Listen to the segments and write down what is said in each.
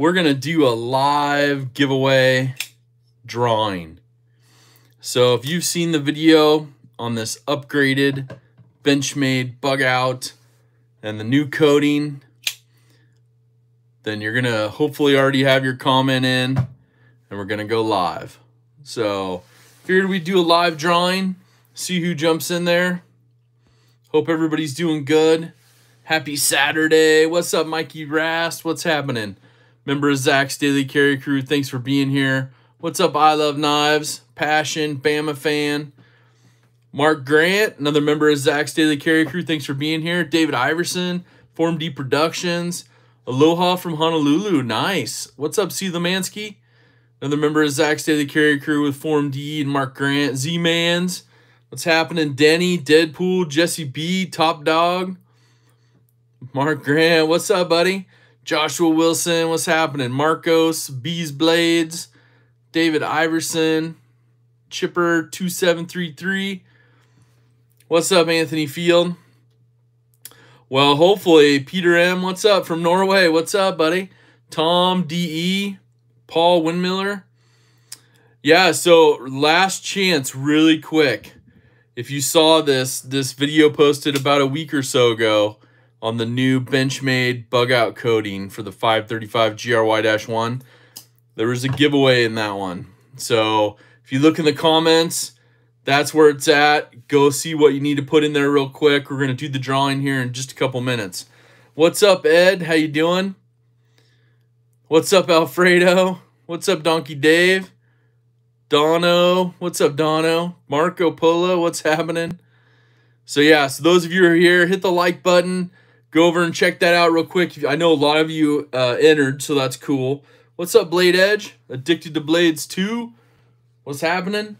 we're going to do a live giveaway drawing. So if you've seen the video on this upgraded Benchmade bug out and the new coating, then you're going to hopefully already have your comment in and we're going to go live. So figured we'd do a live drawing, see who jumps in there. Hope everybody's doing good. Happy Saturday. What's up, Mikey Rast? What's happening? Member of Zach's Daily Carry Crew, thanks for being here. What's up, I Love Knives? Passion, Bama fan. Mark Grant, another member of Zach's Daily Carry Crew, thanks for being here. David Iverson, Form D Productions. Aloha from Honolulu, nice. What's up, C. Lemansky? Another member of Zach's Daily Carry Crew with Form D and Mark Grant. Z-Mans, what's happening? Denny, Deadpool, Jesse B, Top Dog. Mark Grant, what's up, buddy? Joshua Wilson, what's happening? Marcos, Bees Blades, David Iverson, Chipper 2733. What's up, Anthony Field? Well, hopefully, Peter M, what's up from Norway? What's up, buddy? Tom DE, Paul Windmiller. Yeah, so last chance, really quick. If you saw this, this video posted about a week or so ago on the new Benchmade bug out coating for the 535 GRY-1. There was a giveaway in that one. So if you look in the comments, that's where it's at. Go see what you need to put in there real quick. We're going to do the drawing here in just a couple minutes. What's up, Ed? How you doing? What's up, Alfredo? What's up, Donkey Dave? Dono. What's up, Dono? Marco Polo. What's happening? So yeah, so those of you who are here, hit the like button go over and check that out real quick. I know a lot of you uh, entered, so that's cool. What's up, Blade Edge? Addicted to Blades 2? What's happening?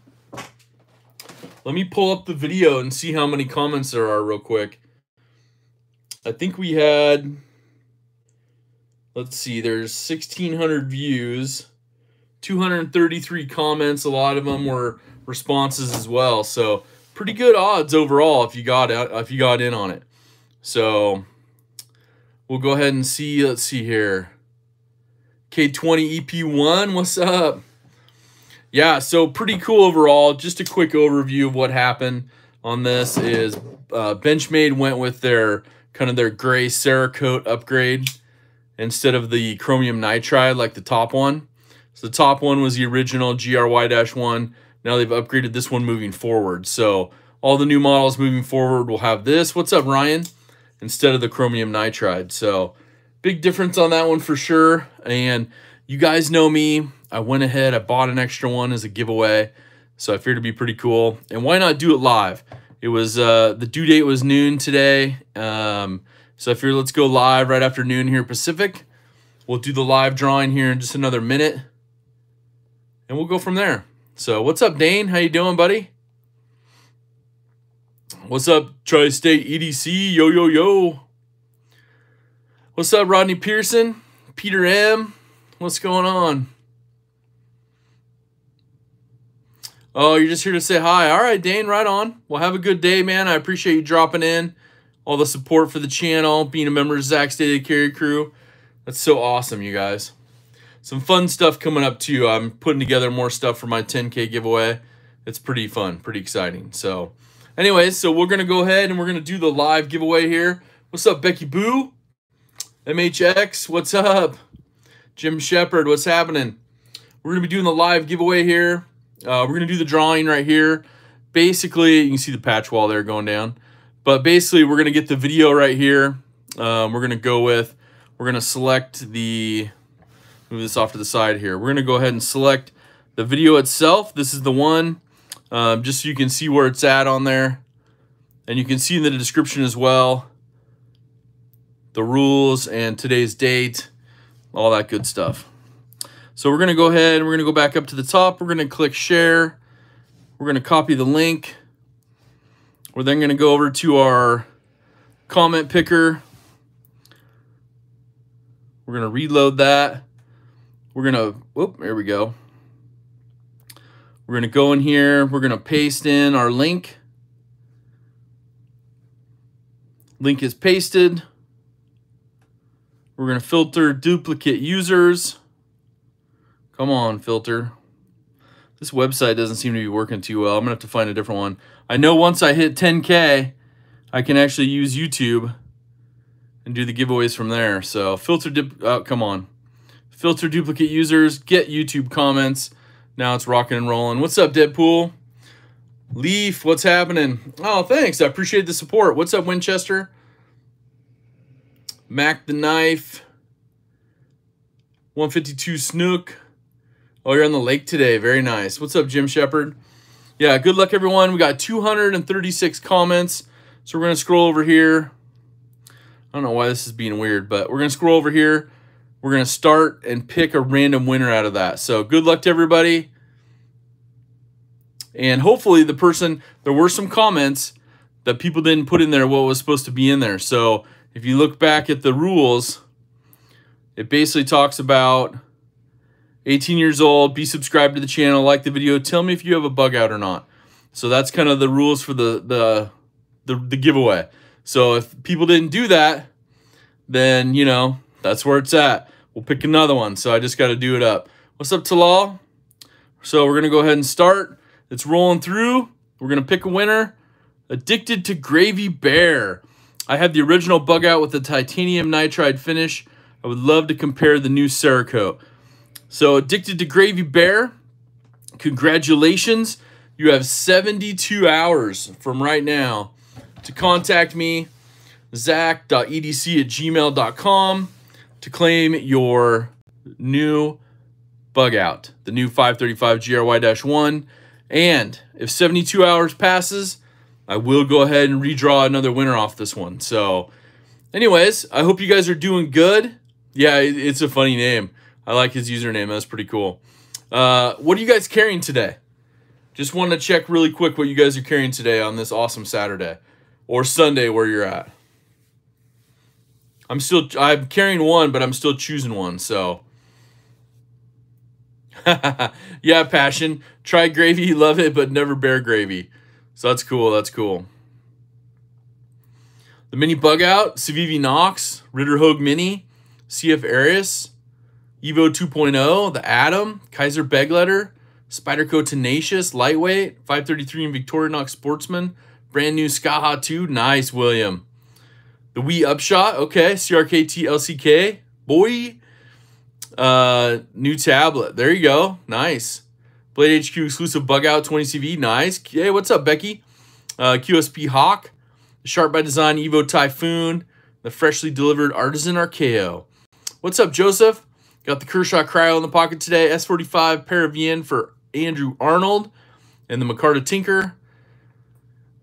Let me pull up the video and see how many comments there are real quick. I think we had, let's see, there's 1,600 views, 233 comments. A lot of them were responses as well. So pretty good odds overall if you got out, if you got in on it. So We'll go ahead and see. Let's see here. K20 EP1, what's up? Yeah, so pretty cool overall. Just a quick overview of what happened on this is uh, Benchmade went with their kind of their gray Cerakote upgrade instead of the chromium nitride like the top one. So the top one was the original GRY-1. Now they've upgraded this one moving forward. So all the new models moving forward will have this. What's up, Ryan? Instead of the chromium nitride. So big difference on that one for sure. And you guys know me. I went ahead, I bought an extra one as a giveaway. So I figured it'd be pretty cool. And why not do it live? It was, uh, the due date was noon today. Um, so I figured let's go live right after noon here Pacific. We'll do the live drawing here in just another minute. And we'll go from there. So what's up, Dane? How you doing, buddy? What's up, Tri-State EDC? Yo, yo, yo. What's up, Rodney Pearson? Peter M. What's going on? Oh, you're just here to say hi. All right, Dane, right on. Well, have a good day, man. I appreciate you dropping in. All the support for the channel, being a member of Zach's Daily Carry Crew. That's so awesome, you guys. Some fun stuff coming up, too. I'm putting together more stuff for my 10K giveaway. It's pretty fun, pretty exciting. So... Anyways, so we're going to go ahead and we're going to do the live giveaway here. What's up, Becky Boo? MHX, what's up? Jim Shepard, what's happening? We're going to be doing the live giveaway here. Uh, we're going to do the drawing right here. Basically, you can see the patch wall there going down. But basically, we're going to get the video right here. Um, we're going to go with, we're going to select the, move this off to the side here. We're going to go ahead and select the video itself. This is the one um, just so you can see where it's at on there. And you can see in the description as well the rules and today's date, all that good stuff. So we're going to go ahead and we're going to go back up to the top. We're going to click share. We're going to copy the link. We're then going to go over to our comment picker. We're going to reload that. We're going to, whoop, there we go. We're going to go in here. We're going to paste in our link. Link is pasted. We're going to filter duplicate users. Come on, filter. This website doesn't seem to be working too well. I'm going to have to find a different one. I know once I hit 10K, I can actually use YouTube and do the giveaways from there. So filter, dip, oh, come on. Filter duplicate users, get YouTube comments. Now it's rocking and rolling. What's up, Deadpool? Leaf, what's happening? Oh, thanks. I appreciate the support. What's up, Winchester? Mac the Knife. 152 Snook. Oh, you're on the lake today. Very nice. What's up, Jim Shepard? Yeah, good luck, everyone. We got 236 comments. So we're going to scroll over here. I don't know why this is being weird, but we're going to scroll over here. We're going to start and pick a random winner out of that. So good luck to everybody. And hopefully the person, there were some comments that people didn't put in there what was supposed to be in there. So if you look back at the rules, it basically talks about 18 years old, be subscribed to the channel, like the video, tell me if you have a bug out or not. So that's kind of the rules for the, the, the, the giveaway. So if people didn't do that, then, you know, that's where it's at. We'll pick another one. So I just got to do it up. What's up, Talal? So we're going to go ahead and start. It's rolling through. We're going to pick a winner. Addicted to Gravy Bear. I have the original bug out with the titanium nitride finish. I would love to compare the new Cerakote. So Addicted to Gravy Bear, congratulations. You have 72 hours from right now to contact me, zach.edc at gmail.com, to claim your new bug out, the new 535 GRY-1. And if 72 hours passes, I will go ahead and redraw another winner off this one. So anyways, I hope you guys are doing good. Yeah, it's a funny name. I like his username. That's pretty cool. Uh, what are you guys carrying today? Just wanted to check really quick what you guys are carrying today on this awesome Saturday or Sunday where you're at. I'm still I'm carrying one, but I'm still choosing one. So yeah, passion. Try gravy, love it, but never bear gravy. So that's cool. That's cool. The mini bug out, Civivi Knox, Ritterhogue Mini, CF Arius, Evo 2.0, the Atom, Kizer Begleiter, Spyderco Tenacious, Lightweight, 533 and Victorinox Sportsman, brand new Skaha 2, nice, William. The Wii Upshot, okay, CRKT LCK, boy. Uh, new tablet, there you go, nice. Blade HQ exclusive bug out 20CV, nice. Hey, what's up, Becky? Uh, QSP Hawk, Sharp by Design Evo Typhoon, the freshly delivered Artisan Archaeo. What's up, Joseph? Got the Kershaw Cryo in the pocket today. S45 Paravian for Andrew Arnold and the Micarta Tinker.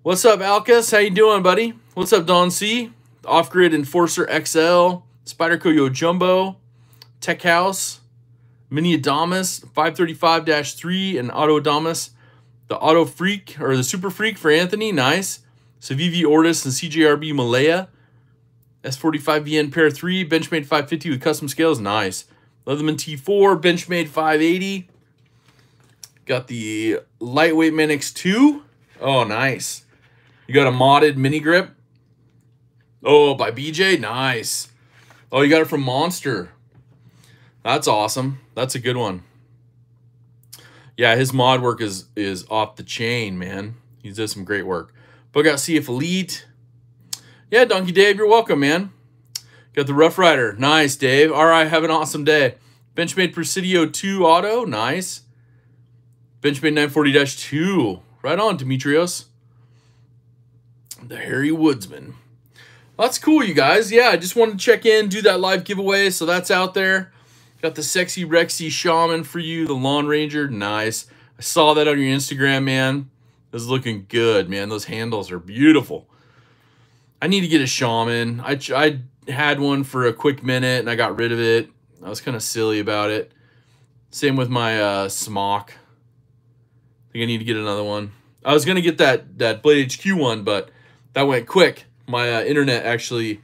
What's up, Alcus? How you doing, buddy? What's up, Don C? Off-Grid Enforcer XL, Spyderco Yojumbo, Tech House, Mini Adamas, 535-3, and Auto Adamas. The Auto Freak, or the Super Freak for Anthony, nice. Civivi Ortis and CJRB Maileah. S45VN Para 3, Benchmade 550 with custom scales, nice. Leatherman T4, Benchmade 580. Got the Lightweight Manix 2. Oh, nice. You got a modded mini grip. Oh, by BJ? Nice. Oh, you got it from Monster. That's awesome. That's a good one. Yeah, his mod work is is off the chain, man. He does some great work. But got CF Elite. Yeah, Donkey Dave, you're welcome, man. Got the Rough Rider. Nice, Dave. All right, have an awesome day. Benchmade Presidio 2 Auto. Nice. Benchmade 940-2. Right on, Demetrios. The Harry Woodsman. That's cool, you guys. Yeah, I just wanted to check in, do that live giveaway, so that's out there. Got the Sexy Rexy Shaman for you, the Lawn Ranger. Nice. I saw that on your Instagram, man. It's looking good, man. Those handles are beautiful. I need to get a Shaman. I, I had one for a quick minute and I got rid of it. I was kind of silly about it. Same with my uh, smock. I think I need to get another one. I was going to get that, that Blade HQ one, but that went quick. My uh, internet actually,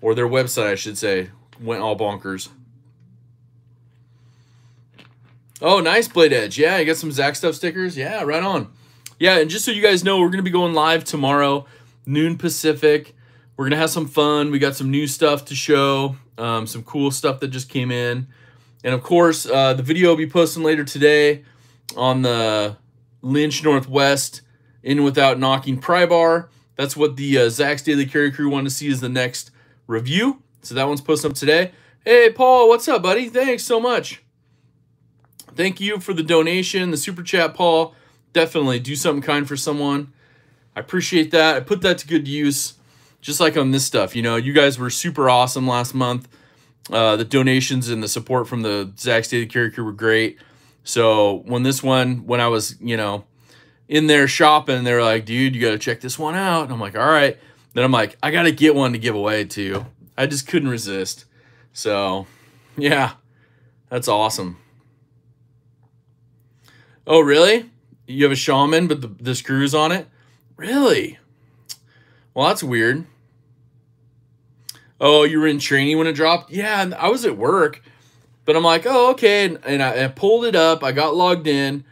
or their website, I should say, went all bonkers. Oh, nice Blade Edge. Yeah, you got some Zach Stuff stickers. Yeah, right on. Yeah, and just so you guys know, we're going to be going live tomorrow, noon Pacific we're gonna have some fun. We got some new stuff to show, um, some cool stuff that just came in, and of course, uh, the video will be posting later today on the Lynch Northwest in without knocking pry bar. That's what the uh, Zach's Daily Carry Crew wanted to see as the next review. So that one's posted up today. Hey, Paul, what's up, buddy? Thanks so much. Thank you for the donation, the super chat, Paul. Definitely do something kind for someone. I appreciate that. I put that to good use, just like on this stuff. You know, you guys were super awesome last month. Uh, the donations and the support from the Zach's Daily Carry Crew were great. So when this one, when I was, you know, in there shopping, They're like, dude, you got to check this one out. And I'm like, all right. Then I'm like, I got to get one to give away too. I just couldn't resist. So, yeah, that's awesome. Oh, really? You have a shaman, but the, the screws on it? Really? Well, that's weird. Oh, you were in training when it dropped? Yeah, I was at work. But I'm like, oh, okay. And, and I, I, pulled it up. I got logged in.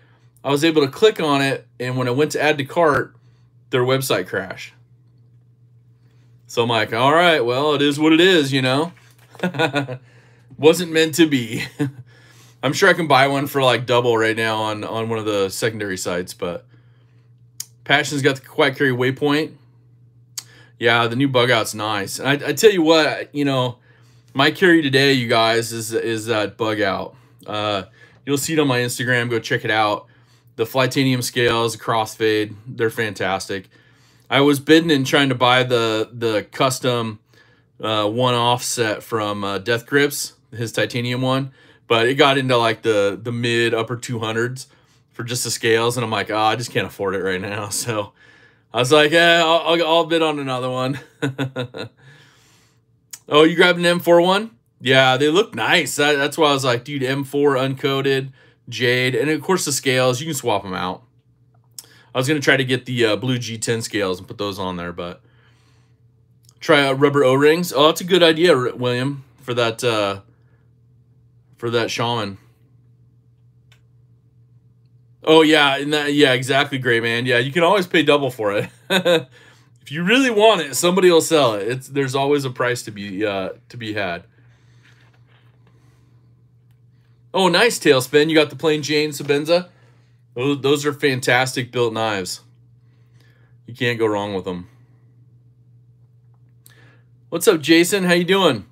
I was able to click on it. And when I went to add to cart, their website crashed. So I'm like, all right, well, it is what it is, you know? Wasn't meant to be. I'm sure I can buy one for like double right now on, on one of the secondary sites, but Passion's got the Quiet Carry Waypoint. Yeah, the new bug out's nice. And I, I tell you what, you know, my carry today, you guys, is is that bug out. Uh, you'll see it on my Instagram. Go check it out. The Flytanium scales, crossfade, they're fantastic. I was bidding and trying to buy the the custom uh, one offset from uh, Death Grips, his titanium one, but it got into like the the mid upper 200s for just the scales, and I'm like, oh, I just can't afford it right now. So I was like, yeah, I'll, I'll, I'll bid on another one. oh, you grabbed an M4 one? Yeah, they look nice. That, that's why I was like, dude, M4 uncoated, jade, and of course the scales, you can swap them out. I was going to try to get the uh, blue G10 scales and put those on there, but try out rubber O-rings. Oh, that's a good idea, William, for that uh, for that shaman. Oh yeah, and that yeah, exactly, great man. Yeah, you can always pay double for it. if you really want it, somebody will sell it. It's there's always a price to be uh, to be had. Oh, nice tailspin. You got the plain Jane Sebenza. Those, those are fantastic built knives. You can't go wrong with them. What's up, Jason? How you doing?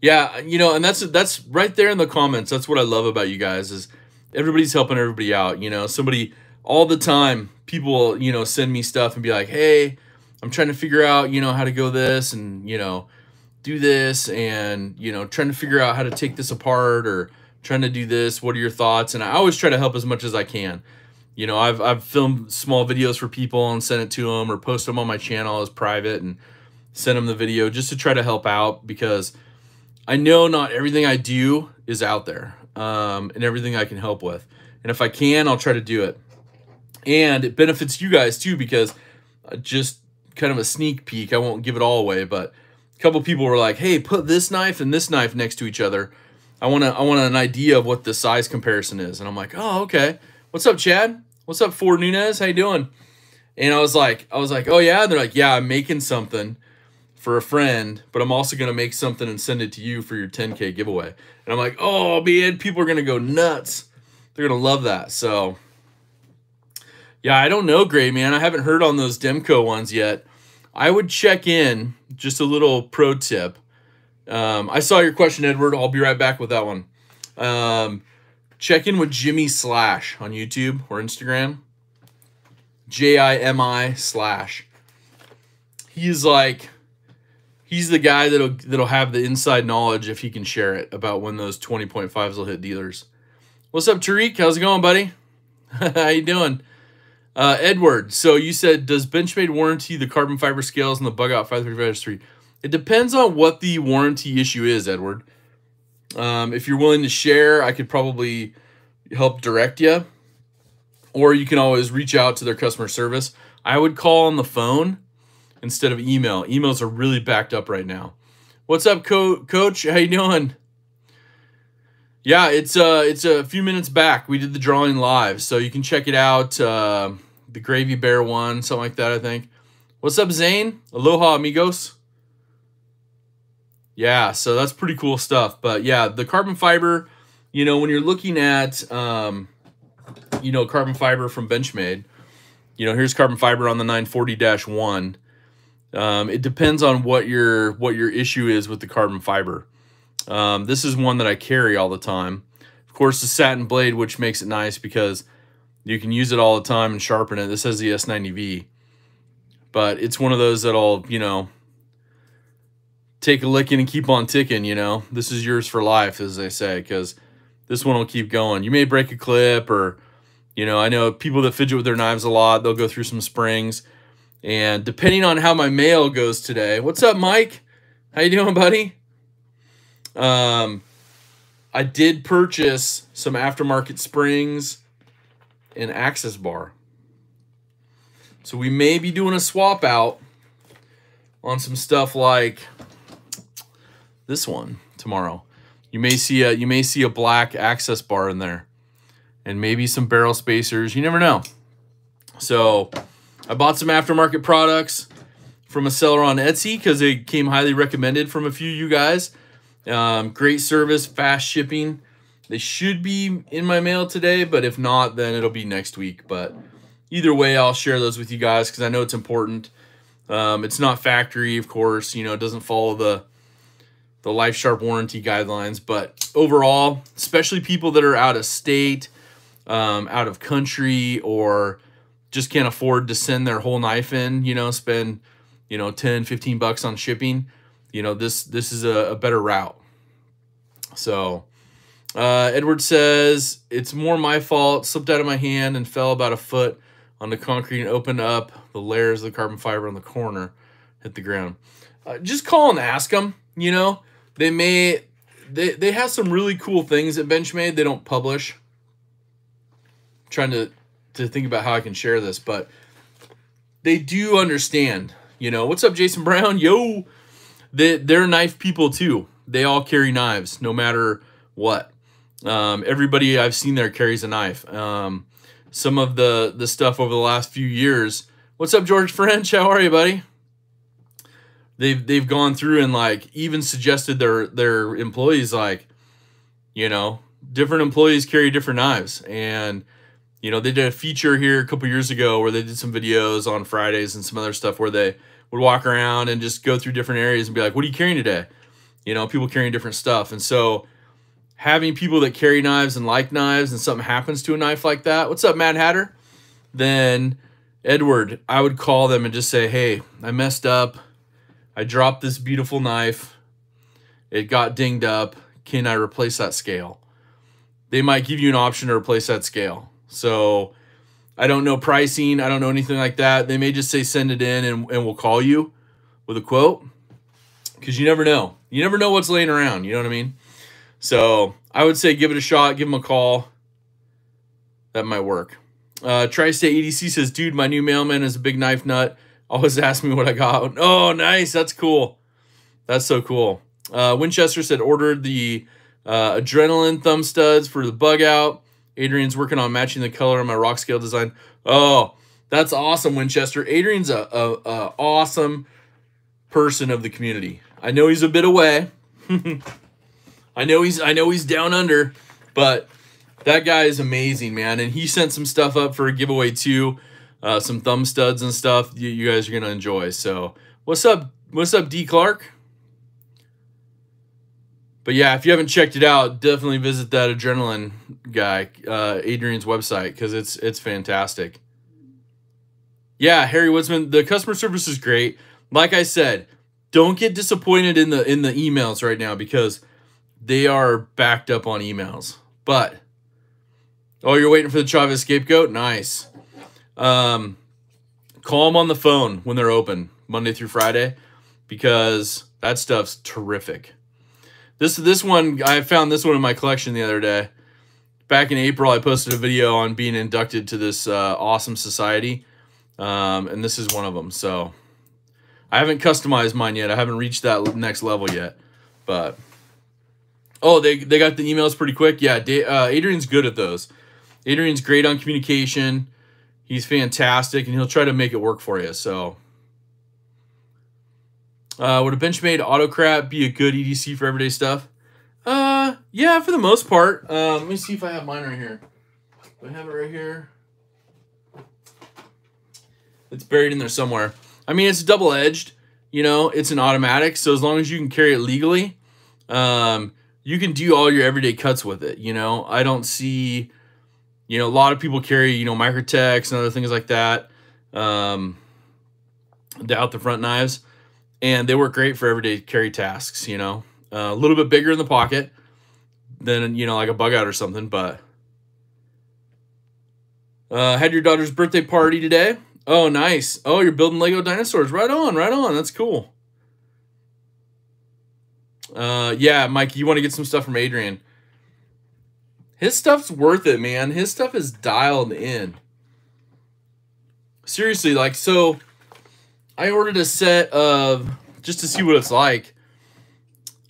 Yeah, you know, and that's that's right there in the comments. That's what I love about you guys is everybody's helping everybody out. You know, somebody all the time, people, you know, send me stuff and be like, hey, I'm trying to figure out, you know, how to go this and, you know, do this and, you know, trying to figure out how to take this apart or trying to do this. What are your thoughts? And I always try to help as much as I can. You know, I've, I've filmed small videos for people and sent it to them or post them on my channel as private and send them the video just to try to help out because I know not everything I do is out there um, and everything I can help with. And if I can, I'll try to do it. And it benefits you guys too because uh, just kind of a sneak peek. I won't give it all away, but a couple people were like, "Hey, put this knife and this knife next to each other." I want to I want an idea of what the size comparison is. And I'm like, "Oh, okay. What's up, Chad? What's up, Ford Nunez? How you doing?" And I was like, I was like, "Oh yeah." And they're like, "Yeah, I'm making something for a friend, but I'm also to make something and send it to you for your 10k giveaway." And I'm like, "Oh, man, people are to go nuts. They're to love that." So, yeah, I don't know, Gray man. I haven't heard on those Demko ones yet. I would check in. Just a little pro tip. Um, I saw your question, Edward. I'll be right back with that one. Um, check in with Jimi Slash on YouTube or Instagram. J I M I Slash. He's like, he's the guy that'll that'll have the inside knowledge if he can share it about when those 20.5s will hit dealers. What's up, Tariq? How's it going, buddy? How you doing? Uh, Edward, so you said, does Benchmade warranty the carbon fiber scales and the bug out 535 it depends on what the warranty issue is, Edward. Um, if you're willing to share, I could probably help direct you. Or you can always reach out to their customer service. I would call on the phone instead of email. Emails are really backed up right now. What's up, Co Coach? How you doing? Yeah, it's uh, it's a few minutes back. We did the drawing live, so you can check it out. Uh, the Gravy Bear one, something like that, I think. What's up, Zane? Aloha, amigos. Yeah, so that's pretty cool stuff. But yeah, the carbon fiber, you know, when you're looking at, um, you know, carbon fiber from Benchmade, you know, here's carbon fiber on the 940-1. Um, it depends on what your what your issue is with the carbon fiber. Um, this is one that I carry all the time. Of course, the satin blade, which makes it nice because you can use it all the time and sharpen it. This has the S90V. But it's one of those that'll, you know, take a licking and keep on ticking, you know. This is yours for life, as they say, because this one will keep going. You may break a clip or, you know, I know people that fidget with their knives a lot, they'll go through some springs. And depending on how my mail goes today, what's up, Mike? How you doing, buddy? Um, I did purchase some aftermarket springs and access bar. So we may be doing a swap out on some stuff like this one tomorrow. You may see a you may see a black access bar in there and maybe some barrel spacers. You never know. So I bought some aftermarket products from a seller on Etsy because they came highly recommended from a few of you guys. Um, great service, fast shipping. They should be in my mail today, but if not, then it'll be next week. But either way, I'll share those with you guys because I know it's important. Um, it's not factory, of course. You know, it doesn't follow the the Life Sharp warranty guidelines. But overall, especially people that are out of state, um, out of country, or just can't afford to send their whole knife in, you know, spend, you know, 10, 15 bucks on shipping, you know, this, this is a, a better route. So, uh, Edward says, it's more my fault, slipped out of my hand and fell about a foot on the concrete and opened up the layers of the carbon fiber on the corner, hit the ground. Uh, just call and ask them, you know, they may they they have some really cool things at Benchmade they don't publish. I'm trying to to think about how I can share this, but they do understand. You know, what's up, Jason Brown? Yo, they they're knife people too. They all carry knives, no matter what. Um, everybody I've seen there carries a knife. Um, some of the the stuff over the last few years. What's up, George French? How are you, buddy? They've they've gone through and like even suggested their their employees like you know different employees carry different knives. And you know they did a feature here a couple years ago where they did some videos on fridays and some other stuff where they would walk around and just go through different areas and be like what are you carrying today? You know people carrying different stuff. And so having people that carry knives and like knives and something happens to a knife like that what's up mad hatter? Then edward i would call them and just say hey i messed up I dropped this beautiful knife. It got dinged up. Can I replace that scale? They might give you an option to replace that scale. So I don't know pricing. I don't know anything like that. They may just say send it in and, and we'll call you with a quote because you never know. You never know what's laying around. You know what I mean? So I would say give it a shot. Give them a call. That might work. Uh, Tri-State EDC says, dude, my new mailman is a big knife nut always ask me what I got. Oh, nice. That's cool. That's so cool. Uh, Winchester said ordered the uh, adrenaline thumb studs for the bug out. Adrian's working on matching the color of my rock scale design. Oh, that's awesome, Winchester. Adrian's a, a, a awesome person of the community. I know he's a bit away. I know he's I know he's down under, but that guy is amazing, man. And he sent some stuff up for a giveaway too uh, some thumb studs and stuff you, you guys are going to enjoy. So what's up? What's up, D. Clark? But yeah, if you haven't checked it out, definitely visit that adrenaline guy, uh, Adrian's website, because it's it's fantastic. Yeah, Harry Woodsman, the customer service is great. Like I said, don't get disappointed in the in the emails right now because they are backed up on emails. But oh, you're waiting for the Chaves scapegoat? Nice. Um, call them on the phone when they're open Monday through Friday because that stuff's terrific. This this one I found this one in my collection the other day. Back in April, I posted a video on being inducted to this uh, awesome society, um, and this is one of them. So I haven't customized mine yet. I haven't reached that next level yet, but oh, they they got the emails pretty quick. Yeah, uh, Adrian's good at those. Adrian's great on communication he's fantastic and he'll try to make it work for you. So, Uh, would a Benchmade Autocrat be a good EDC for everyday stuff? Uh, yeah, for the most part. Uh, let me see if I have mine right here. Do I have it right here? It's buried in there somewhere. I mean, it's double-edged. You know, it's an automatic, so as long as you can carry it legally, um, you can do all your everyday cuts with it. You know, I don't see, you know, a lot of people carry, you know, Microtechs and other things like that, um, the out the front knives, and they work great for everyday carry tasks. You know, uh, a little bit bigger in the pocket than you know, like a bug out or something, but. Uh, had your daughter's birthday party today. Oh, nice. Oh, you're building Lego dinosaurs. Right on, right on. That's cool. Uh, yeah, Mike, you want to get some stuff from Adrian. His stuff's worth it, man. His stuff is dialed in. Seriously, like, so I ordered a set of, just to see what it's like.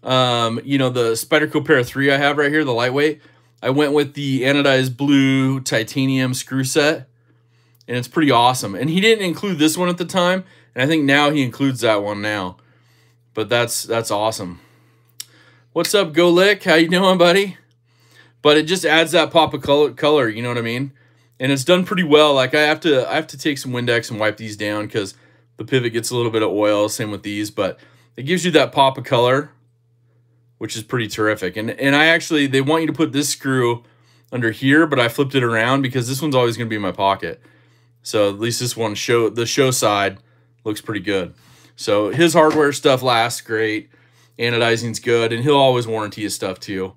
Um, you know, the Spyderco Para 3 I have right here, the lightweight. I went with the anodized blue titanium screw set and it's pretty awesome. And he didn't include this one at the time, and I think now he includes that one now. But that's that's awesome. What's up, Go Lick? How you doing, buddy? But it just adds that pop of color, color, you know what I mean? And it's done pretty well. Like I have to I have to take some Windex and wipe these down because the pivot gets a little bit of oil. Same with these, but it gives you that pop of color, which is pretty terrific. And and I actually they want you to put this screw under here, but I flipped it around because this one's always going to be in my pocket. So at least this one show the show side looks pretty good. So his hardware stuff lasts great. Anodizing's good, and he'll always warranty his stuff too.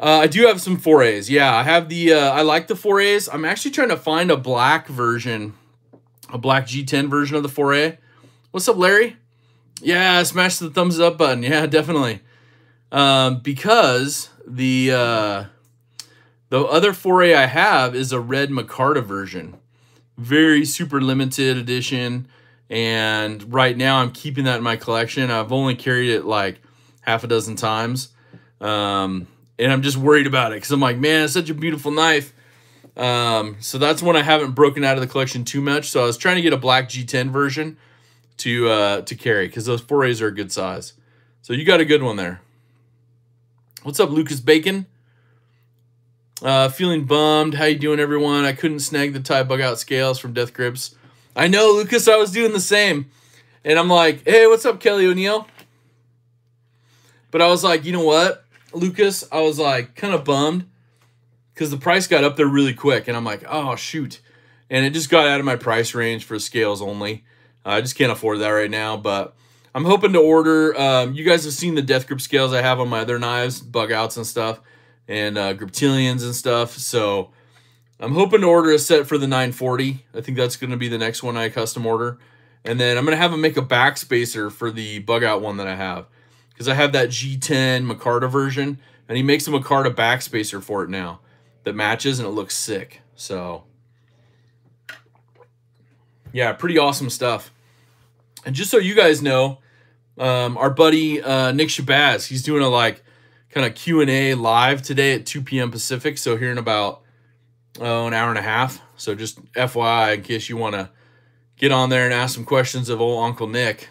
Uh, I do have some 4As. Yeah, I have the, uh, I like the 4As. I'm actually trying to find a black version, a black G10 version of the 4A. What's up, Larry? Yeah, smash the thumbs up button. Yeah, definitely. Um, because the, uh, the other 4A I have is a red Micarta version. Very super limited edition. And right now I'm keeping that in my collection. I've only carried it like half a dozen times. Um, and I'm just worried about it because I'm like, man, it's such a beautiful knife. Um, so that's one I haven't broken out of the collection too much. So I was trying to get a black G10 version to uh, to carry because those 4As are a good size. So you got a good one there. What's up, Lucas Bacon? Uh, feeling bummed. How you doing, everyone? I couldn't snag the tie bug out scales from Death Grips. I know, Lucas. I was doing the same, and I'm like, "Hey, what's up, Kelly O'Neill?" But I was like, you know what, Lucas? I was like, kind of bummed because the price got up there really quick, and I'm like, oh shoot, and it just got out of my price range for scales only. Uh, I just can't afford that right now, but I'm hoping to order. Um, you guys have seen the Death Grip scales I have on my other knives, bug outs and stuff and uh, Griptilians and stuff. So I'm hoping to order a set for the 940. I think that's going to be the next one I custom order. And then I'm going to have them make a backspacer for the bug out one that I have. Because I have that G10 Micarta version. And he makes a Micarta backspacer for it now that matches and it looks sick. So, yeah, pretty awesome stuff. And just so you guys know, um, our buddy uh, Nick Shabazz, he's doing a like kind of Q&A live today at 2 p.m. Pacific. So here in about oh, an hour and a half. So just FYI, in case you want to get on there and ask some questions of old Uncle Nick.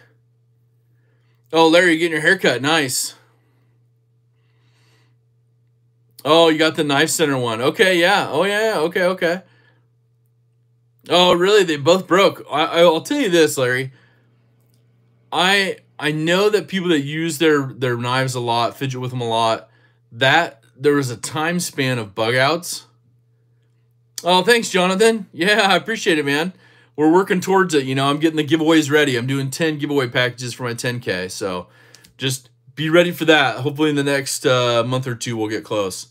Oh, Larry, you're getting your haircut. Nice. Oh, you got the knife center one. Okay, yeah. Oh, yeah. Okay, okay. Oh, really? They both broke. I, I'll tell you this, Larry. I I know that people that use their their knives a lot, fidget with them a lot, that there was a time span of bug outs. Oh, thanks, Jonathan. Yeah, I appreciate it, man. We're working towards it. You know, I'm getting the giveaways ready. I'm doing 10 giveaway packages for my 10K. So just be ready for that. Hopefully in the next uh, month or two, we'll get close.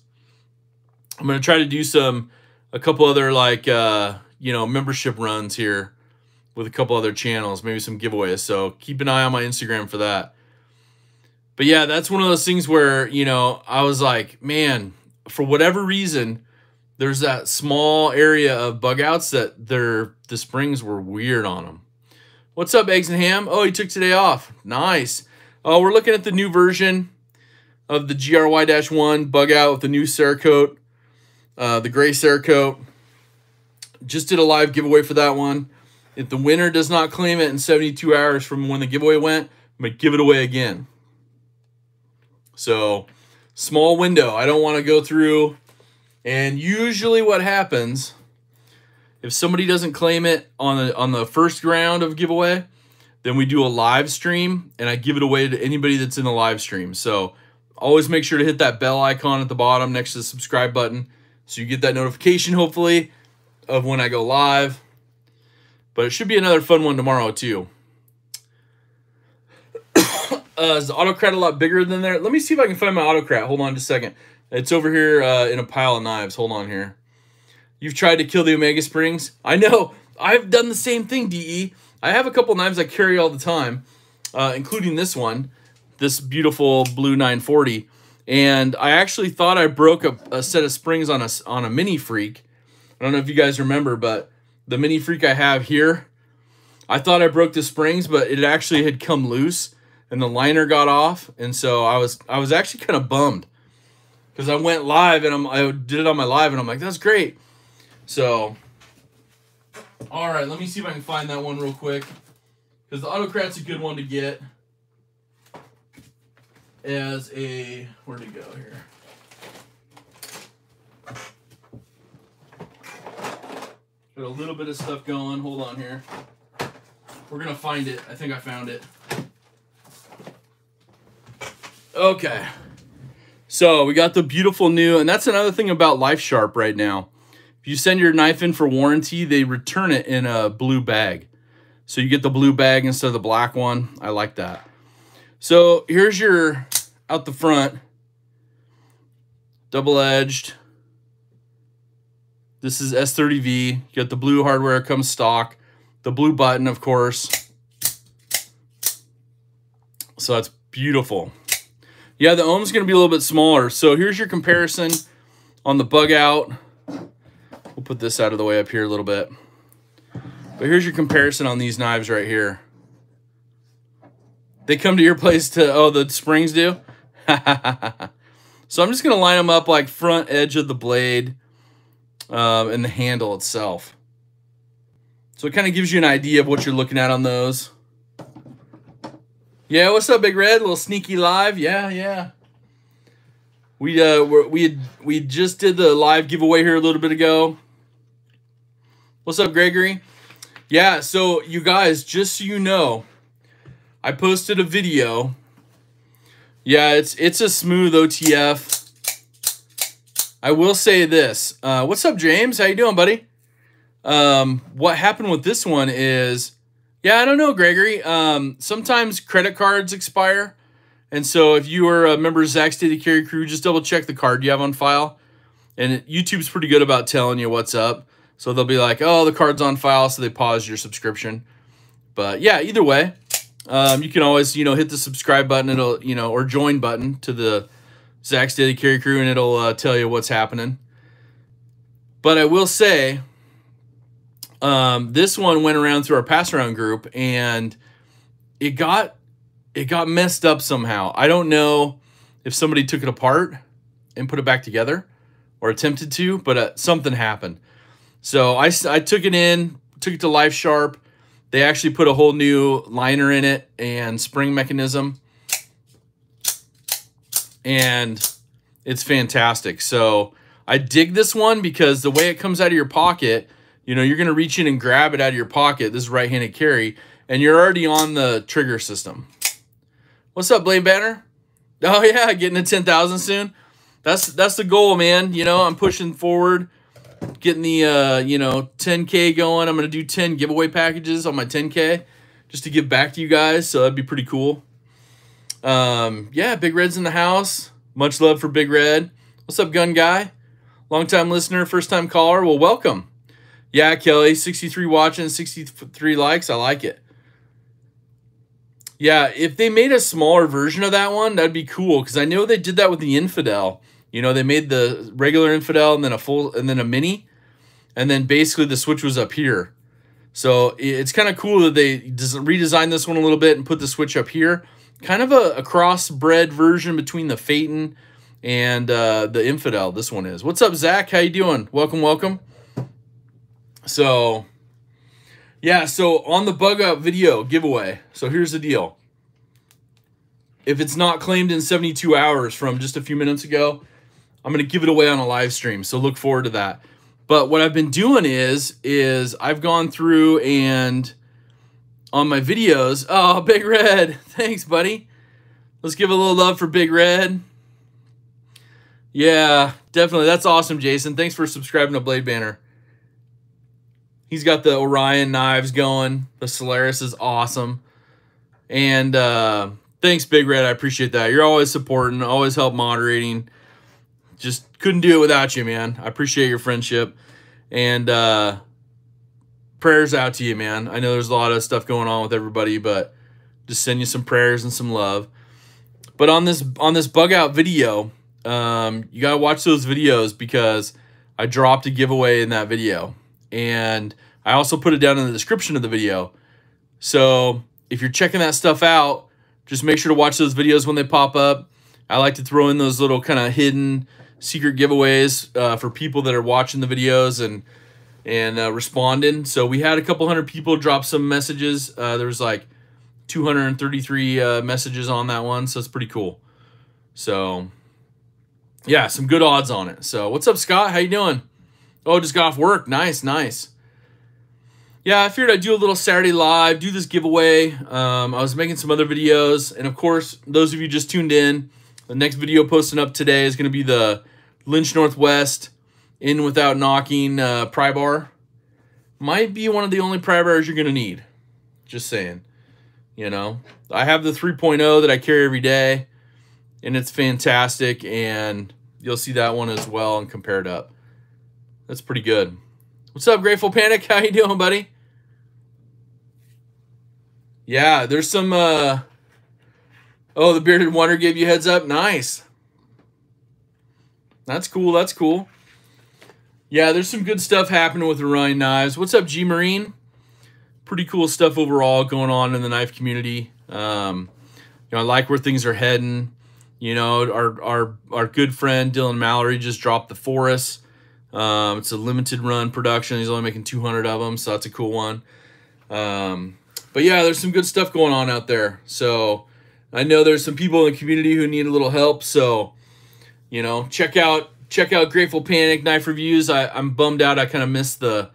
I'm going to try to do some, a couple other like, uh, you know, membership runs here with a couple other channels, maybe some giveaways. So keep an eye on my Instagram for that. But yeah, that's one of those things where, you know, I was like, man, for whatever reason, there's that small area of bug outs that the springs were weird on them. What's up, Eggs and Ham? Oh, he took today off. Nice. Oh, we're looking at the new version of the GRY-1 bug out with the new Cerakote, uh, the gray Cerakote. Just did a live giveaway for that one If the winner does not claim it in 72 hours from when the giveaway went, I'm going to give it away again. So, small window. I don't want to go through. And usually what happens if somebody doesn't claim it on the on the first round of giveaway, then we do a live stream and I give it away to anybody that's in the live stream. So, always make sure to hit that bell icon at the bottom next to the subscribe button so you get that notification hopefully of when I go live. But it should be another fun one tomorrow too. Uh, is the autocrat a lot bigger than there? Let me see if I can find my autocrat. Hold on just a second. It's over here uh, in a pile of knives. Hold on here. You've tried to kill the Omega Springs? I know. I've done the same thing, DE. I have a couple knives I carry all the time, uh, including this one, this beautiful blue 940. And I actually thought I broke a, a set of springs on a, on a mini freak. I don't know if you guys remember, but the mini freak I have here, I thought I broke the springs, but it actually had come loose and the liner got off, and so I was I was actually kind of bummed because I went live and I'm, I did it on my live, and I'm like, that's great. So, all right, let me see if I can find that one real quick because the autocrat's a good one to get as a where'd it go here. Got a little bit of stuff going. Hold on here. We're gonna find it. I think I found it. Okay. So we got the beautiful new, and that's another thing about Life Sharp right now. If you send your knife in for warranty, they return it in a blue bag. So you get the blue bag instead of the black one. I like that. So here's your, out the front, double-edged. This is S30V. You got the blue hardware, comes stock. The blue button, of course. So that's beautiful. Yeah, the ohm's going to be a little bit smaller. So here's your comparison on the bug out. We'll put this out of the way up here a little bit. But here's your comparison on these knives right here. They come to your place to, oh, the springs do? so I'm just going to line them up like front edge of the blade um, and the handle itself. So it kind of gives you an idea of what you're looking at on those. Yeah, what's up, Big Red? A little sneaky live. Yeah, yeah. We uh we we just did the live giveaway here a little bit ago. What's up, Gregory? Yeah, so you guys, just so you know, I posted a video. Yeah, it's it's a smooth OTF. I will say this. Uh, what's up, James? How you doing, buddy? Um, what happened with this one is yeah, I don't know, Gregory. Um, sometimes credit cards expire. And so if you are a member of Zach's Daily Carry Crew, just double check the card you have on file. And YouTube's pretty good about telling you what's up. So they'll be like, oh, the card's on file, so they pause your subscription. But yeah, either way, um, you can always, you know, hit the subscribe button, it'll, you know, or join button to the Zach's Daily Carry Crew, and it'll uh, tell you what's happening. But I will say, um, this one went around through our pass around group and it got it got messed up somehow. I don't know if somebody took it apart and put it back together or attempted to, but uh, something happened. So I, I took it in, took it to Life Sharp. They actually put a whole new liner in it and spring mechanism. And it's fantastic. So I dig this one because the way it comes out of your pocket, you know, you're going to reach in and grab it out of your pocket, this is right-handed carry, and you're already on the trigger system. What's up, Blade Banner? Oh, yeah, getting to 10,000 soon. That's that's the goal, man. You know, I'm pushing forward, getting the, uh, you know, 10K going. I'm going to do 10 giveaway packages on my 10K just to give back to you guys, so that'd be pretty cool. Um, yeah, Big Red's in the house. Much love for Big Red. What's up, gun guy? Long time listener, first time caller. Well, welcome. Yeah, Kelly, 63 watching, 63 likes. I like it. Yeah, if they made a smaller version of that one, that'd be cool because I know they did that with the Infidel. You know, they made the regular Infidel and then a full and then a mini, and then basically the switch was up here. So it's kind of cool that they redesigned this one a little bit and put the switch up here. Kind of a, a crossbred version between the Phaeton and uh, the Infidel. This one is. What's up, Zach? How you doing? Welcome, welcome. So, Yeah, so on the bug out video giveaway. So here's the deal. If it's not claimed in 72 hours from just a few minutes ago, I'm going to give it away on a live stream. So look forward to that. But what I've been doing is is I've gone through and on my videos, oh, Big Red. Thanks, buddy. Let's give a little love for Big Red. Yeah, definitely. That's awesome, Jason. Thanks for subscribing to Blade Banner. He's got the Orion knives going. The Solaris is awesome. And uh, thanks, Big Red. I appreciate that. You're always supporting, always help moderating. Just couldn't do it without you, man. I appreciate your friendship. And uh, prayers out to you, man. I know there's a lot of stuff going on with everybody, but just send you some prayers and some love. But on this on this bug out video, um, you gotta watch those videos because I dropped a giveaway in that video. And I also put it down in the description of the video. So if you're checking that stuff out, just make sure to watch those videos when they pop up. I like to throw in those little kind of hidden secret giveaways uh, for people that are watching the videos and and uh, responding. So we had a couple hundred people drop some messages. Uh, there was like 233 uh, messages on that one, so it's pretty cool. So yeah, some good odds on it. So what's up, Scott? How you doing? Oh, just got off work. Nice, nice. Yeah, I figured I'd do a little Saturday live, do this giveaway. Um, I was making some other videos, and of course, those of you just tuned in, the next video posting up today is going to be the Lynch Northwest in without knocking uh, pry bar. Might be one of the only pry bars you're going to need. Just saying. You know, I have the 3.0 that I carry every day, and it's fantastic, and you'll see that one as well and compare it up. That's pretty good. What's up, Grateful Panic? How you doing, buddy? Yeah, there's some... Uh... Oh, the Bearded Wonder gave you heads up? Nice. That's cool, that's cool. Yeah, there's some good stuff happening with Orion knives. What's up, G Marine? Pretty cool stuff overall going on in the knife community. Um, you know, I like where things are heading. You know, our our our good friend Dylan Mallory just dropped the Forus. Um, it's a limited run production. He's only making 200 of them, so that's a cool one. Um, but yeah, there's some good stuff going on out there. So I know there's some people in the community who need a little help. So, you know, check out check out Grateful Panic Knife Reviews. I, I'm bummed out. I kind of missed the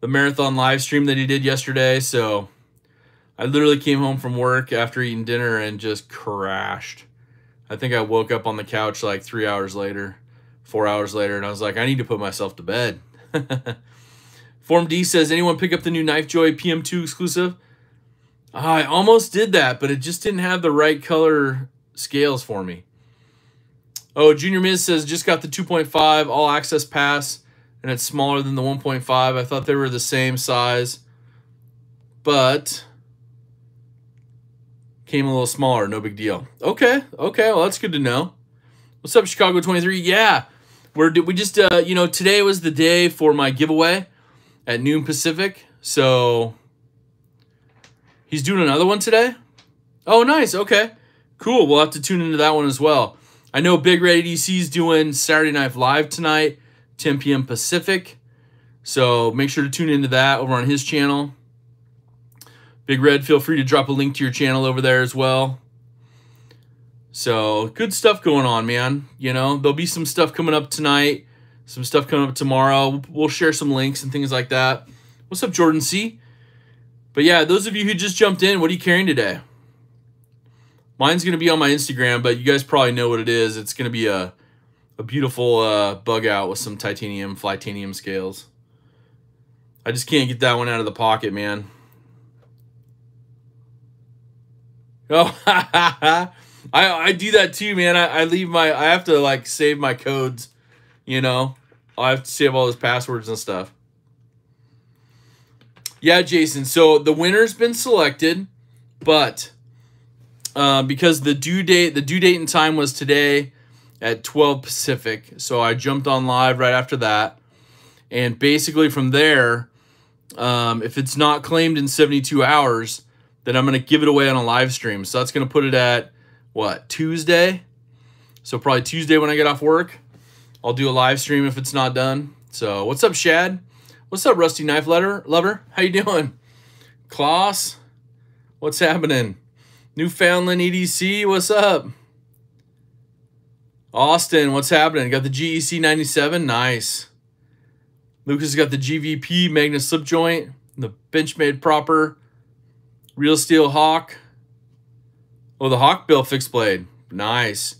the marathon live stream that he did yesterday. So I literally came home from work after eating dinner and just crashed. I think I woke up on the couch like three hours later, four hours later, and I was like, I need to put myself to bed. Form D says, anyone pick up the new Knife Joy PM2 exclusive? I almost did that, but it just didn't have the right color scales for me. Oh, Junior Miz says just got the 2.5 all access pass and it's smaller than the 1.5. I thought they were the same size, but came a little smaller. No big deal. Okay, okay, well that's good to know. What's up, Chicago 23? Yeah, we're we just uh, you know today was the day for my giveaway at noon Pacific, so he's doing another one today. Oh, nice. Okay, cool. We'll have to tune into that one as well. I know Big Red EDC is doing Saturday Night Live tonight, 10 p.m. Pacific. So make sure to tune into that over on his channel. Big Red, feel free to drop a link to your channel over there as well. So good stuff going on, man. You know, there'll be some stuff coming up tonight, some stuff coming up tomorrow. We'll share some links and things like that. What's up, Jordan C? But yeah, those of you who just jumped in, what are you carrying today? Mine's going to be on my Instagram, but you guys probably know what it is. It's going to be a, a beautiful uh, bug out with some titanium, flytanium scales. I just can't get that one out of the pocket, man. Oh, I, I do that too, man. I, I leave my, I have to like save my codes, you know. I have to save all those passwords and stuff. Yeah, Jason. So the winner's been selected, but uh, because the due date the due date and time was today at 12 Pacific. So I jumped on live right after that. And basically from there, um, if it's not claimed in 72 hours, then I'm going to give it away on a live stream. So that's going to put it at, what, Tuesday? So probably Tuesday when I get off work, I'll do a live stream if it's not done. So what's up, Shad? What's up, Rusty Knife Letter Lover? How you doing? Klaus, what's happening? Newfoundland EDC, what's up? Austin, what's happening? Got the GEC 97, nice. Lucas got the GVP Magnus slip joint, the Benchmade proper, real steel Hawk. Oh, the Hawk Bill fixed blade, nice.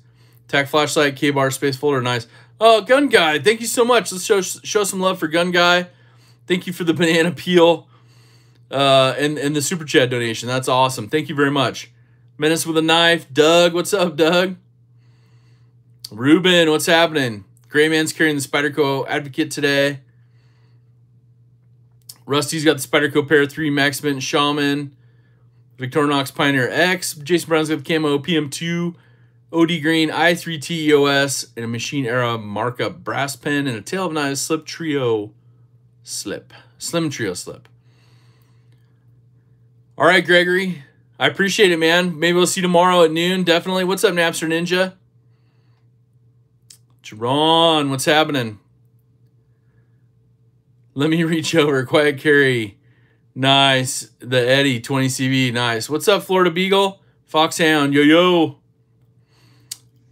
Tac flashlight, K-bar space folder, nice. Oh, Gun Guy, thank you so much. Let's show show some love for Gun Guy. Thank you for the banana peel uh, and, and the super chat donation. That's awesome. Thank you very much. Menace with a knife. Doug, what's up, Doug? Ruben, what's happening? Gray Man's carrying the Spyderco Advocate today. Rusty's got the Spyderco Para 3 Maximum Shaman. Victorinox Pioneer X. Jason Brown's the Camo PM2. OD Green i3T EOS. And a Machine Era Markup Brass Pen. And a Tale of Knives Slip Trio Slip. Slim Trio Slip. All right, Gregory. I appreciate it, man. Maybe we'll see you tomorrow at noon. Definitely. What's up, Napster Ninja? Jerron, what's happening? Let me reach over. Quiet carry. Nice. The Eddie 20 CV. Nice. What's up, Florida Beagle? Foxhound. Yo, yo.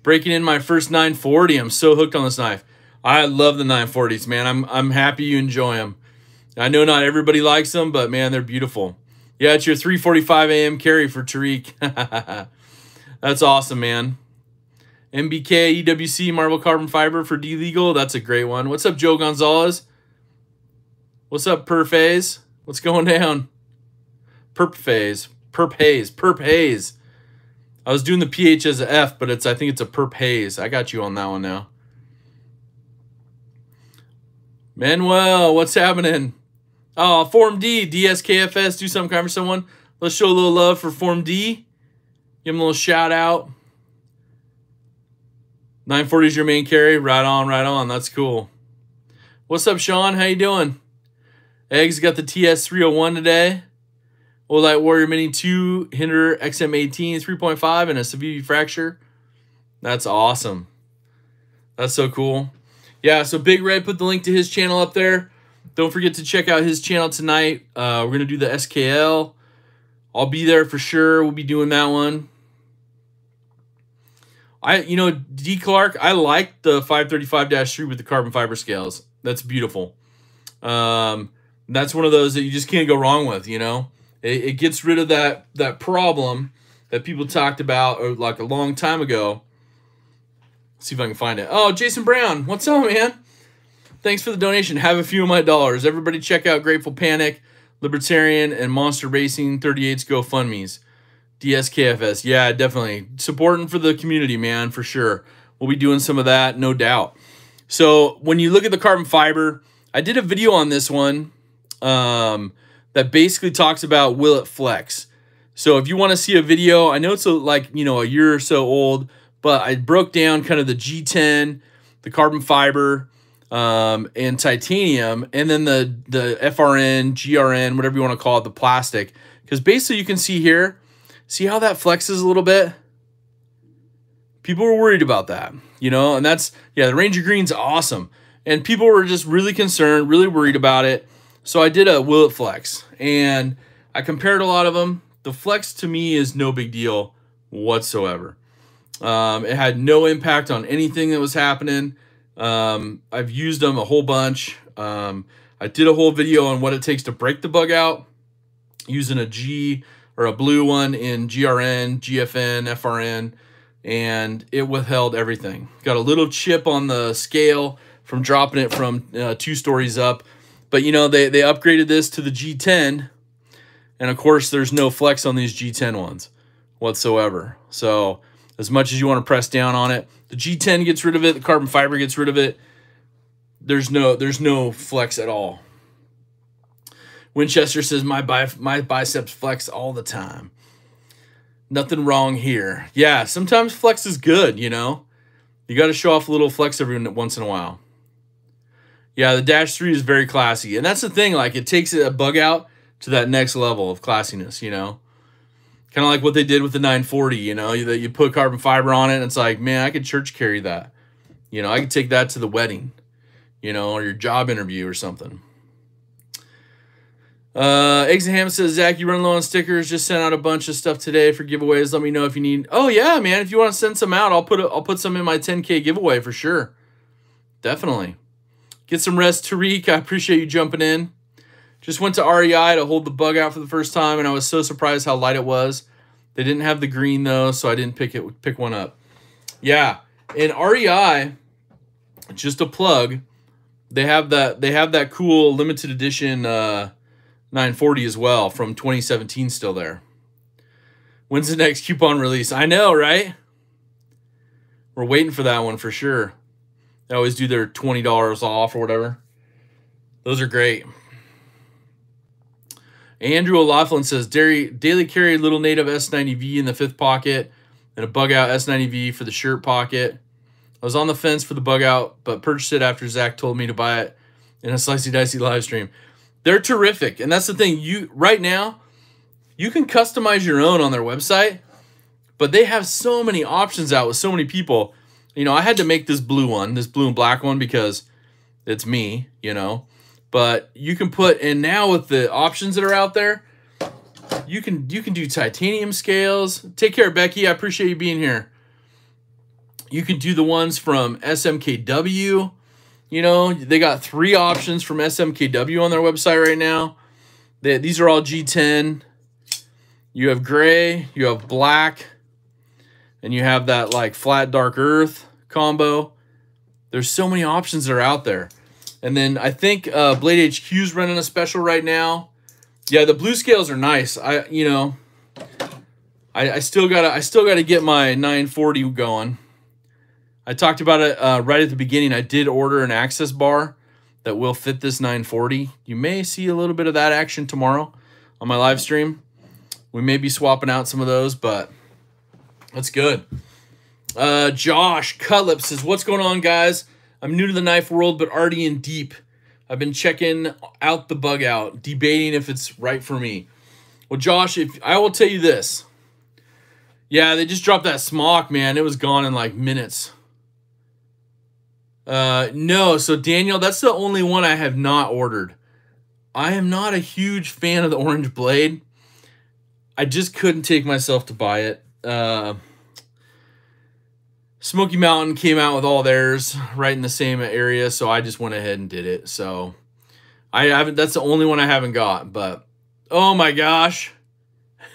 Breaking in my first 940. I'm so hooked on this knife. I love the 940s, man. I'm, I'm happy you enjoy them. I know not everybody likes them, but man, they're beautiful. Yeah, it's your 3:45 a.m. carry for Tariq. That's awesome, man. MBK EWC Marble Carbon Fiber for D Legal. That's a great one. What's up, Joe Gonzalez? What's up, Perf Haze? What's going down? Perp Phase. Perp Haze. Perp Haze. I was doing the PH as a F, but it's I think it's a Perp Haze. I got you on that one now. Manuel, what's happening? Oh, Form D, DSKFS, do something kind for someone. Let's show a little love for Form D. Give him a little shout out. 940 is your main carry. Right on, right on. That's cool. What's up, Sean? How you doing? Eggs got the TS301 today. Olight Warrior Mini 2, Hinderer XM18, 3.5, and a Civivi fracture. That's awesome. That's so cool. Yeah, so Big Red put the link to his channel up there. Don't forget to check out his channel tonight. Uh, we're going to do the SKL. I'll be there for sure. We'll be doing that one. I, you know, D. Clark, I like the 535-3 with the carbon fiber scales. That's beautiful. Um, that's one of those that you just can't go wrong with, you know? It, it gets rid of that, that problem that people talked about uh, like a long time ago. Let's see if I can find it. Oh, Jason Brown. What's up, man? Thanks for the donation. Have a few of my dollars. Everybody check out Grateful Panic, Libertarian, and Monster Racing 38's GoFundMe's. DSKFS. Yeah, definitely. Supporting for the community, man, for sure. We'll be doing some of that, no doubt. So when you look at the carbon fiber, I did a video on this one um, that basically talks about will it flex. So if you want to see a video, I know it's a, like, you know, a year or so old, but I broke down kind of the G10, the carbon fiber, um, and titanium, and then the the FRN, GRN, whatever you want to call it, the plastic. Because basically, you can see here, see how that flexes a little bit. People were worried about that, you know, and that's yeah, the Ranger Green's awesome, and people were just really concerned, really worried about it. So I did a will it flex, and I compared a lot of them. The flex to me is no big deal whatsoever. Um, it had no impact on anything that was happening. Um, I've used them a whole bunch. Um, I did a whole video on what it takes to break the bug out using a G or a blue one in GRN, GFN, FRN, and it withheld everything. Got a little chip on the scale from dropping it from uh, two stories up. But, you know, they, they upgraded this to the G10, and of course, there's no flex on these G10 ones whatsoever. So, as much as you want to press down on it, the G10 gets rid of it. The carbon fiber gets rid of it. There's no there's no flex at all. Winchester says my bi my biceps flex all the time. Nothing wrong here. Yeah, sometimes flex is good, you know. You got to show off a little flex every once in a while. Yeah, the Dash 3 is very classy. And that's the thing, like it takes a bug out to that next level of classiness, you know. Kind of like what they did with the 940, you know, that you put carbon fiber on it. And it's like, man, I could church carry that. You know, I could take that to the wedding, you know, or your job interview or something. Uh, Eggs and Ham says, Zach, you run low on stickers. Just sent out a bunch of stuff today for giveaways. Let me know if you need. Oh yeah, man. If you want to send some out, I'll put I'll put some in my 10k giveaway for sure. Definitely. Get some rest, Tariq. I appreciate you jumping in. Just went to REI to hold the bug out for the first time, and I was so surprised how light it was. They didn't have the green though, so I didn't pick it pick one up. Yeah, in REI, just a plug. They have that they have that cool limited edition. Uh, 940 as well from 2017 still there. When's the next coupon release? I know, right? We're waiting for that one for sure. They always do their $20 off or whatever. Those are great. Andrew O'Laughlin says, daily carry little native S90V in the fifth pocket and a bug out S90V for the shirt pocket. I was on the fence for the bug out, but purchased it after Zach told me to buy it in a slicey dicey live stream. They're terrific. And that's the thing. You right now, you can customize your own on their website, but they have so many options out with so many people. You know, I had to make this blue one, this blue and black one because it's me, you know. But you can put and now with the options that are out there, you can you can do titanium scales. Take care, Becky. I appreciate you being here. You can do the ones from SMKW. You know, they got three options from SMKW on their website right now. They, these are all G10. You have gray, you have black, and you have that like flat dark earth combo. There's so many options that are out there. And then I think uh, Blade HQ is running a special right now. Yeah, the blue scales are nice. I you know, I, I still gotta I still gotta get my 940 going. I talked about it uh, right at the beginning. I did order an access bar that will fit this 940. You may see a little bit of that action tomorrow on my live stream. We may be swapping out some of those, but that's good. Uh, Josh Cutlip says, what's going on, guys? I'm new to the knife world, but already in deep. I've been checking out the bug out, debating if it's right for me. Well, Josh, if I will tell you this. Yeah, they just dropped that smock, man. It was gone in like minutes. Uh, no, so Daniel, that's the only one I have not ordered. I am not a huge fan of the orange blade. I just couldn't take myself to buy it. Uh, Smoky Mountain came out with all theirs right in the same area, so I just went ahead and did it. So I haven't. That's the only one I haven't got. But oh my gosh,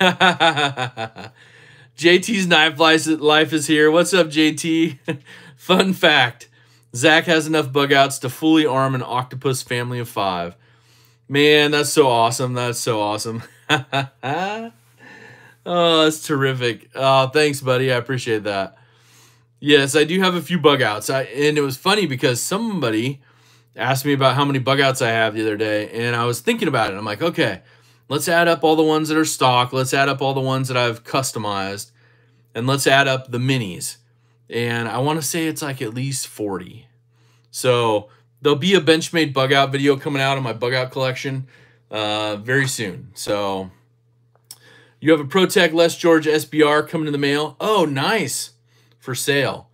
JT's knife life is here. What's up, JT? Fun fact: Zach has enough bug outs to fully arm an octopus family of five. Man, that's so awesome. That's so awesome. oh, that's terrific. Oh, thanks, buddy. I appreciate that. Yes, I do have a few bug outs. I, and it was funny because somebody asked me about how many bug outs I have the other day. And I was thinking about it. I'm like, okay, let's add up all the ones that are stock. Let's add up all the ones that I've customized. And let's add up the minis and I want to say it's like at least 40. So there'll be a Benchmade bug out video coming out of my bug out collection uh, very soon. So you have a ProTech Les George SBR coming in the mail. Oh, nice. For sale.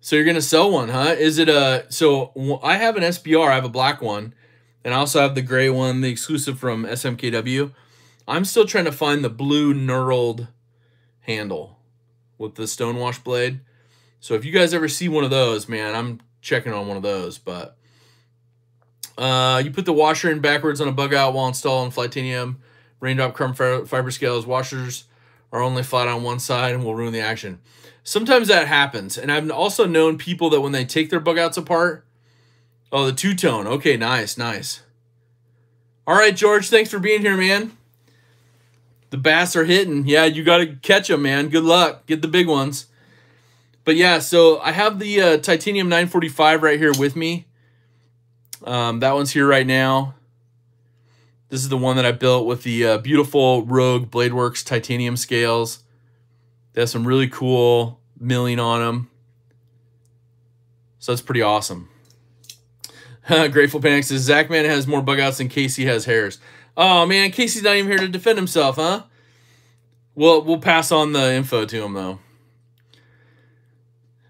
So you're going to sell one, huh? Is it a... So I have an SBR. I have a black one. And I also have the gray one, the exclusive from SMKW. I'm still trying to find the blue knurled handle with the stonewash blade. So if you guys ever see one of those, man, I'm checking on one of those. But uh, you put the washer in backwards on a bug out while installing Flytanium raindrop carbon fiber scales. Washers are only flat on one side and will ruin the action. Sometimes that happens. And I've also known people that when they take their bug outs apart, oh, the two-tone. Okay, nice, nice. All right, George, thanks for being here, man. The bass are hitting. Yeah, you got to catch them, man. Good luck. Get the big ones. But yeah, so I have the uh, Titanium 945 right here with me. Um, that one's here right now. This is the one that I built with the uh, beautiful Rogue Bladeworks titanium scales. They have some really cool milling on them. So that's pretty awesome. Grateful Panic says, Zachman has more bug outs than Casey has hairs. Oh man, Casey's not even here to defend himself, huh? Well, we'll pass on the info to him though.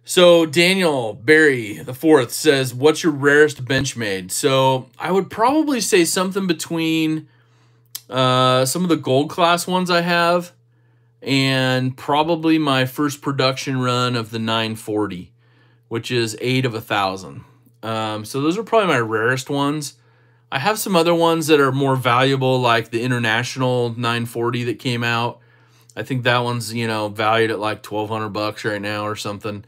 So Daniel Barry the fourth says, "What's your rarest Benchmade?" So I would probably say something between Uh, some of the gold class ones I have, and probably my first production run of the 940, which is eight of a thousand. Um, so those are probably my rarest ones. I have some other ones that are more valuable, like the International 940 that came out. I think that one's you know valued at like 1200 bucks right now or something.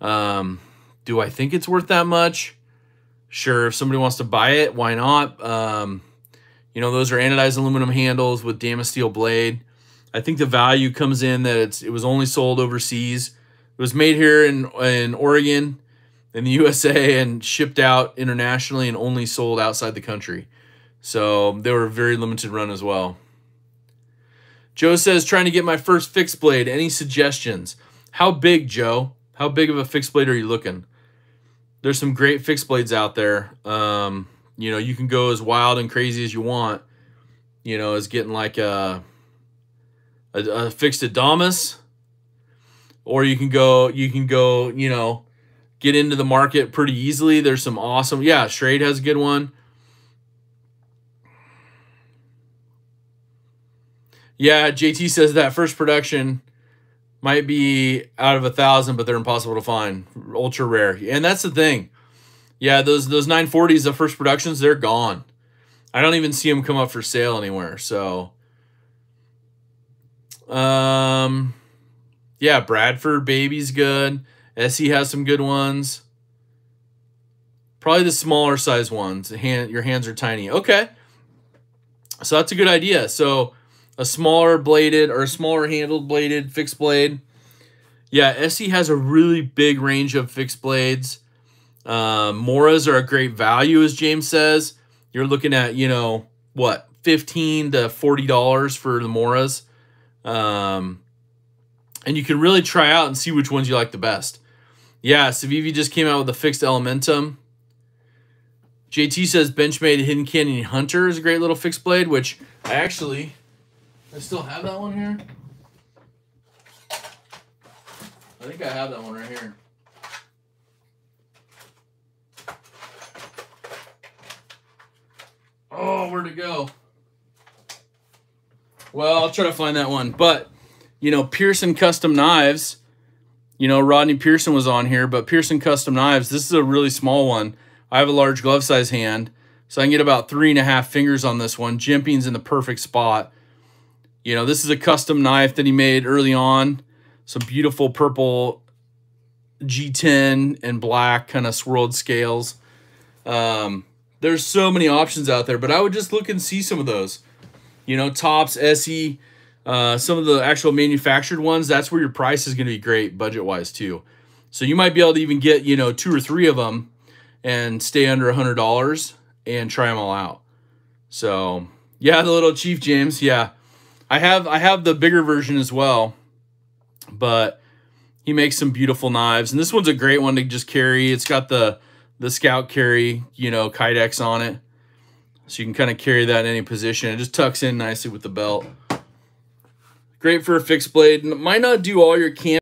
Um, do I think it's worth that much? Sure, if somebody wants to buy it, why not? Um, you know, those are anodized aluminum handles with Damasteel blade. I think the value comes in that it's it was only sold overseas. It was made here in in Oregon, in the USA, and shipped out internationally and only sold outside the country. So they were a very limited run as well. Joe says, trying to get my first fixed blade. Any suggestions? How big, Joe? How big of a fixed blade are you looking? There's some great fixed blades out there. Um, you know, you can go as wild and crazy as you want. You know, as getting like a, a, a fixed Adamas, or you can go, you can go, you know, get into the market pretty easily. There's some awesome, yeah. Schrade has a good one. Yeah, JT says that first production might be out of a thousand, but they're impossible to find, ultra rare. And that's the thing. Yeah, those those 940s, the first productions, they're gone. I don't even see them come up for sale anywhere. So, um, yeah, Bradford Baby's good. ESEE has some good ones. Probably the smaller size ones. Hand, your hands are tiny. Okay, so that's a good idea. So a smaller bladed or a smaller handled bladed fixed blade. Yeah, ESEE has a really big range of fixed blades. Um, Moras are a great value, as James says. You're looking at, you know, what, 15 to $40 for the Moras. Um, and you can really try out and see which ones you like the best. Yeah, Civivi just came out with a fixed Elementum. JT says Benchmade Hidden Canyon Hunter is a great little fixed blade, which I actually I still have that one here. I think I have that one right here. Oh, where'd it go? Well, I'll try to find that one. But, you know, Pearson Custom Knives, you know, Rodney Pearson was on here, but Pearson Custom Knives, this is a really small one. I have a large glove size hand, so I can get about three and a half fingers on this one. Jimping's in the perfect spot. You know, this is a custom knife that he made early on. Some beautiful purple G10 and black kind of swirled scales. Um, there's so many options out there, but I would just look and see some of those. You know, Tops, ESEE, uh, some of the actual manufactured ones, that's where your price is going to be great budget-wise too. So you might be able to even get, you know, two or three of them and stay under a $100 and try them all out. So, yeah, the little Chief James, yeah. I have I have the bigger version as well, but he makes some beautiful knives, and this one's a great one to just carry. It's got the the scout carry, you know, kydex on it, so you can kind of carry that in any position. It just tucks in nicely with the belt. Great for a fixed blade. Might not do all your camp